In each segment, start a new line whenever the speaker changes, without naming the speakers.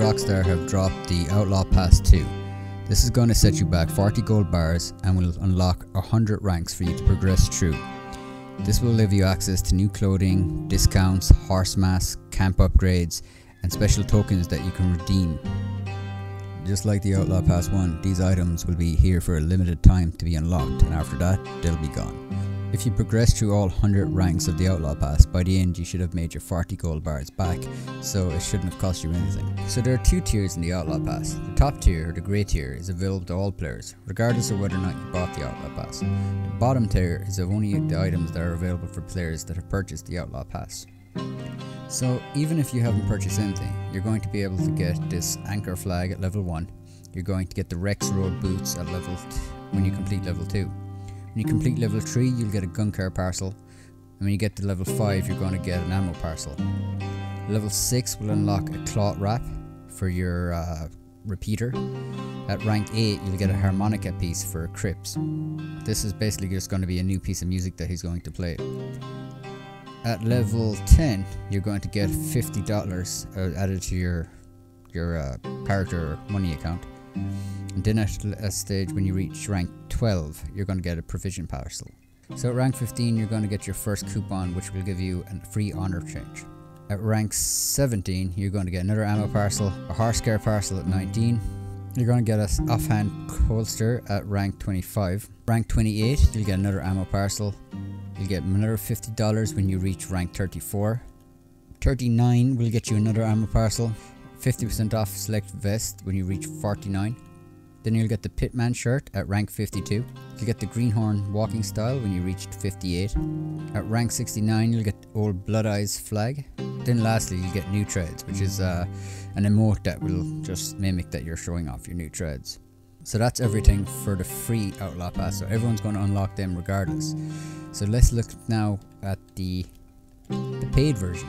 Rockstar have dropped the Outlaw Pass 2. This is going to set you back 40 gold bars and will unlock 100 ranks for you to progress through. This will give you access to new clothing, discounts, horse masks, camp upgrades, and special tokens that you can redeem. Just like the Outlaw Pass 1, these items will be here for a limited time to be unlocked, and after that, they'll be gone. If you progress through all 100 ranks of the Outlaw Pass, by the end you should have made your 40 gold bars back, so it shouldn't have cost you anything. So there are two tiers in the Outlaw Pass. The top tier, the grey tier, is available to all players, regardless of whether or not you bought the Outlaw Pass. The bottom tier is of only the items that are available for players that have purchased the Outlaw Pass. So even if you haven't purchased anything, you're going to be able to get this anchor flag at level 1, you're going to get the Rexroad boots at level when you complete level 2. When you complete level 3, you'll get a gun care parcel. And when you get to level 5, you're going to get an ammo parcel. Level 6 will unlock a cloth wrap for your uh, repeater. At rank 8, you'll get a harmonica piece for Cripps. This is basically just going to be a new piece of music that he's going to play. At level 10, you're going to get $50 uh, added to your your uh, character money account. And then at a stage when you reach rank 12, you're going to get a provision parcel. So at rank 15, you're going to get your first coupon, which will give you a free honor change. At rank 17, you're going to get another ammo parcel, a horse care parcel at 19. You're going to get a offhand holster at rank 25. Rank 28, you'll get another ammo parcel. You'll get another $50 when you reach rank 34. 39 will get you another ammo parcel. 50% off select vest when you reach 49. Then you'll get the Pitman shirt at rank 52. You'll get the Greenhorn walking style when you reach 58. At rank 69 you'll get Old Blood Eyes flag. Then lastly you'll get new treads which is uh, an emote that will just mimic that you're showing off your new treads. So that's everything for the free Outlaw Pass. So everyone's going to unlock them regardless. So let's look now at the, the paid version.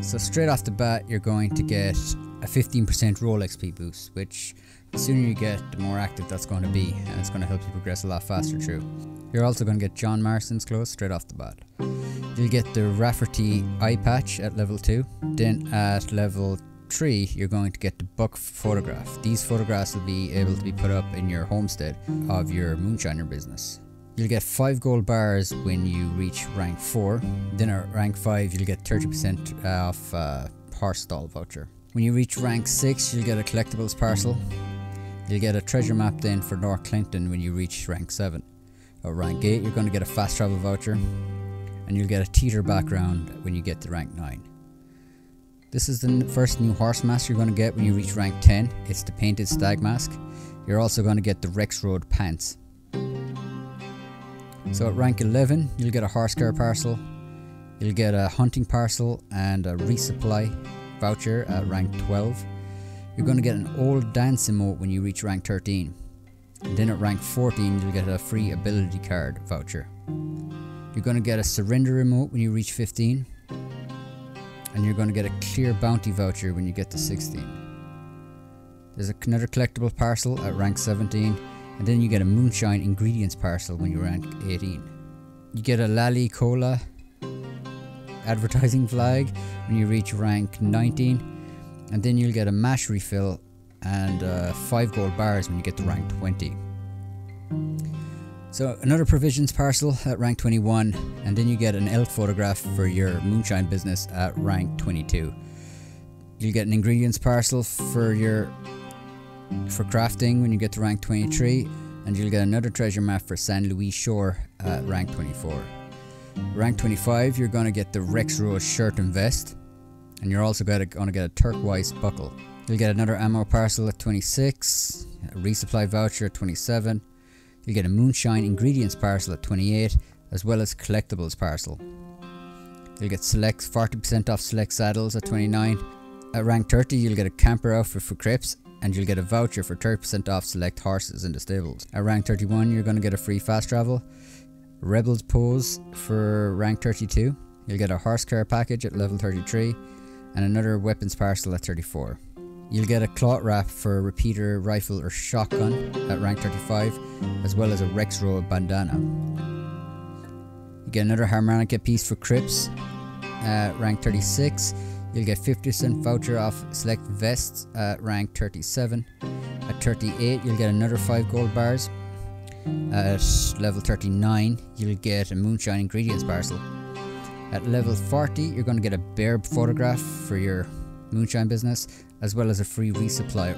So straight off the bat, you're going to get a 15% role XP boost, which the sooner you get, the more active that's going to be, and it's going to help you progress a lot faster through. You're also going to get John Marston's clothes straight off the bat. You'll get the Rafferty eye patch at level 2. Then at level 3, you're going to get the Buck photograph. These photographs will be able to be put up in your homestead of your moonshiner business. You'll get 5 gold bars when you reach rank 4. Then at rank 5 you'll get 30% off uh, horse stall voucher. When you reach rank 6 you'll get a collectibles parcel. You'll get a treasure map then for North Clinton when you reach rank 7. At rank 8 you're going to get a fast travel voucher. And you'll get a teeter background when you get to rank 9. This is the first new horse mask you're going to get when you reach rank 10. It's the painted stag mask. You're also going to get the Rexroad pants. So at rank 11, you'll get a horse care parcel, you'll get a hunting parcel and a resupply voucher at rank 12. You're going to get an old dance emote when you reach rank 13. And then at rank 14, you'll get a free ability card voucher. You're going to get a surrender emote when you reach 15. And you're going to get a clear bounty voucher when you get to 16. There's another collectible parcel at rank 17 and then you get a moonshine ingredients parcel when you rank 18. You get a Lally Cola advertising flag when you reach rank 19, and then you'll get a mash refill and uh, 5 gold bars when you get to rank 20. So another provisions parcel at rank 21, and then you get an elk photograph for your moonshine business at rank 22. You'll get an ingredients parcel for your for crafting when you get to rank 23 and you'll get another treasure map for San Luis Shore at rank 24. Rank 25 you're going to get the Rexroad shirt and vest and you're also going to get a turquoise buckle. You'll get another ammo parcel at 26, a resupply voucher at 27, you'll get a moonshine ingredients parcel at 28 as well as collectibles parcel. You'll get select 40% off select saddles at 29. At rank 30 you'll get a camper outfit for Cripps and you'll get a voucher for 30% off select horses in the stables. At rank 31, you're going to get a free fast travel, Rebels pose for rank 32, you'll get a horse care package at level 33, and another weapons parcel at 34. You'll get a cloth wrap for a repeater rifle or shotgun at rank 35, as well as a Rexroad bandana. You get another harmonica piece for Cripps at rank 36. You'll get 50% voucher off select vests at rank 37. At 38, you'll get another 5 gold bars. At level 39, you'll get a moonshine ingredients parcel. At level 40, you're going to get a bear photograph for your moonshine business, as well as a free resupply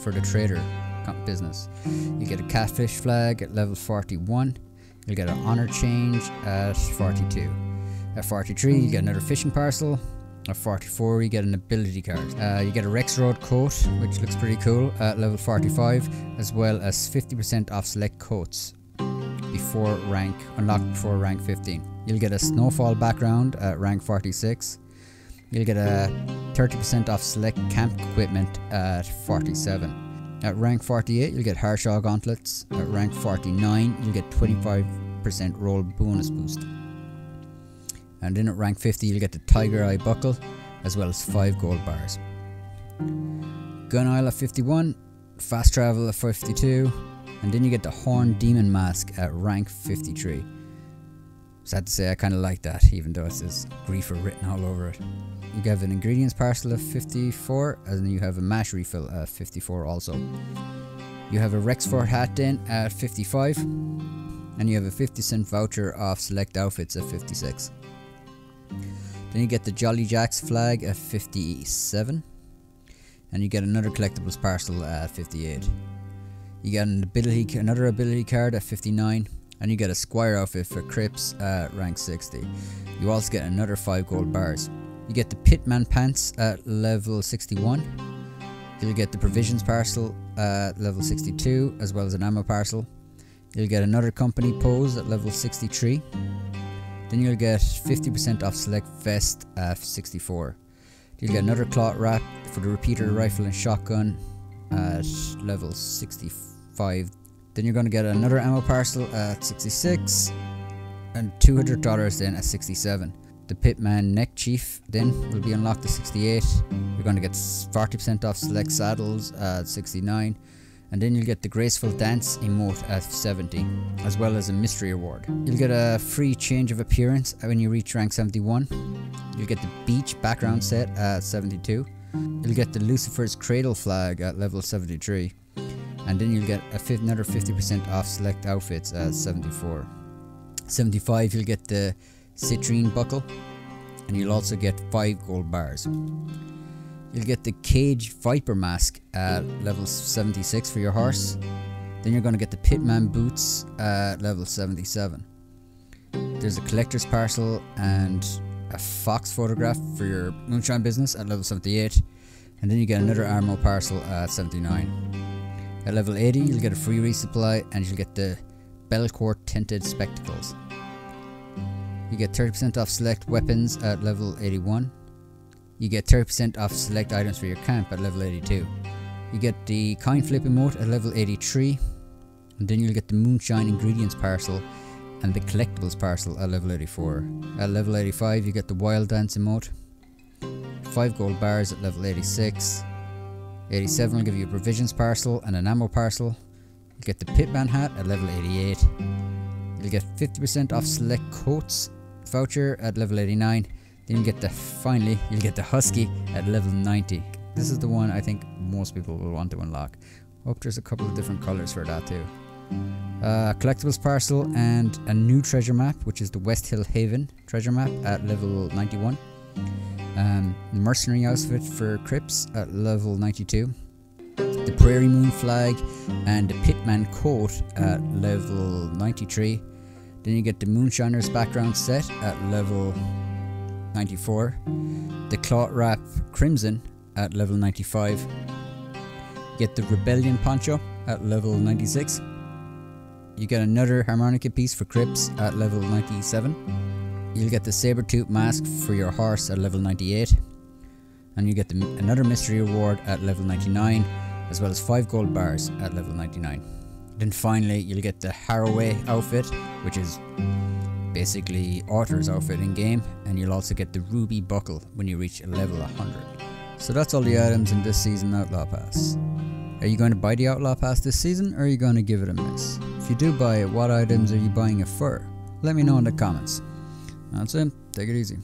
for the trader business. You get a catfish flag at level 41. You'll get an honor change at 42. At 43, you get another fishing parcel. At 44, you get an ability card. Uh, you get a Rexroad coat, which looks pretty cool, at level 45, as well as 50% off select coats before rank unlocked before rank 15. You'll get a snowfall background at rank 46. You'll get a 30% off select camp equipment at 47. At rank 48, you'll get Harshaw gauntlets. At rank 49, you'll get 25% role bonus boost. And then at rank 50, you'll get the Tiger Eye buckle, as well as 5 gold bars. Gun Isle at 51, Fast Travel at 52, and then you get the Horn Demon Mask at rank 53. Sad to say, I kind of like that, even though it says Griefer written all over it. You have an ingredients parcel of 54, and then you have a mash refill at 54 also. You have a Rexford hat then at 55, and you have a 50 cent voucher off select outfits at 56. Then you get the Jolly Jacks flag at 57. And you get another collectibles parcel at 58. You get an ability, another ability card at 59. And you get a Squire outfit for Cripps at rank 60. You also get another 5 gold bars. You get the Pitman pants at level 61. You'll get the provisions parcel at level 62, as well as an ammo parcel. You'll get another company pose at level 63. Then you'll get 50% off select vest at 64. You'll get another cloth wrap for the repeater rifle and shotgun at level 65. Then you're going to get another ammo parcel at 66 and $200 then at 67. The Pitman Neck Chief then will be unlocked at 68. You're going to get 40% off select saddles at 69 and then you'll get the Graceful Dance emote at 70, as well as a mystery award. You'll get a free change of appearance when you reach rank 71. You'll get the Beach background set at 72. You'll get the Lucifer's Cradle flag at level 73. And then you'll get another 50% off select outfits at 74. 75 you'll get the Citrine buckle and you'll also get 5 gold bars. You'll get the Cage Viper mask at level 76 for your horse. Then you're going to get the Pitman boots at level 77. There's a collector's parcel and a fox photograph for your moonshine business at level 78. And then you get another ammo parcel at 79. At level 80, you'll get a free resupply and you'll get the Belcourt tinted spectacles. You get 30% off select weapons at level 81. You get 30% off select items for your camp at level 82. You get the coin flip emote at level 83. And then you'll get the moonshine ingredients parcel and the collectibles parcel at level 84. At level 85 you get the wild dance emote. 5 gold bars at level 86. 87 will give you a provisions parcel and an ammo parcel. You get the pitman hat at level 88. You'll get 50% off select coats voucher at level 89 then you get the finally you'll get the Husky at level 90. This is the one I think most people will want to unlock. Hope there's a couple of different colors for that too. Uh, collectibles parcel and a new treasure map, which is the West Hill Haven treasure map at level 91. Um, mercenary outfit for Cripps at level 92. The Prairie Moon flag and the Pitman coat at level 93. Then you get the Moonshiners background set at level 94, the Cloth Wrap Crimson at level 95, get the Rebellion Poncho at level 96, you get another harmonica piece for Cripps at level 97, you'll get the saber tooth mask for your horse at level 98, and you get the, another mystery award at level 99, as well as 5 gold bars at level 99. Then finally, you'll get the Haraway outfit, which is basically Arthur's outfit in game, and you'll also get the Ruby Buckle when you reach level 100. So that's all the items in this season Outlaw Pass. Are you going to buy the Outlaw Pass this season, or are you going to give it a miss? If you do buy it, what items are you buying it for? Let me know in the comments. That's it, take it easy.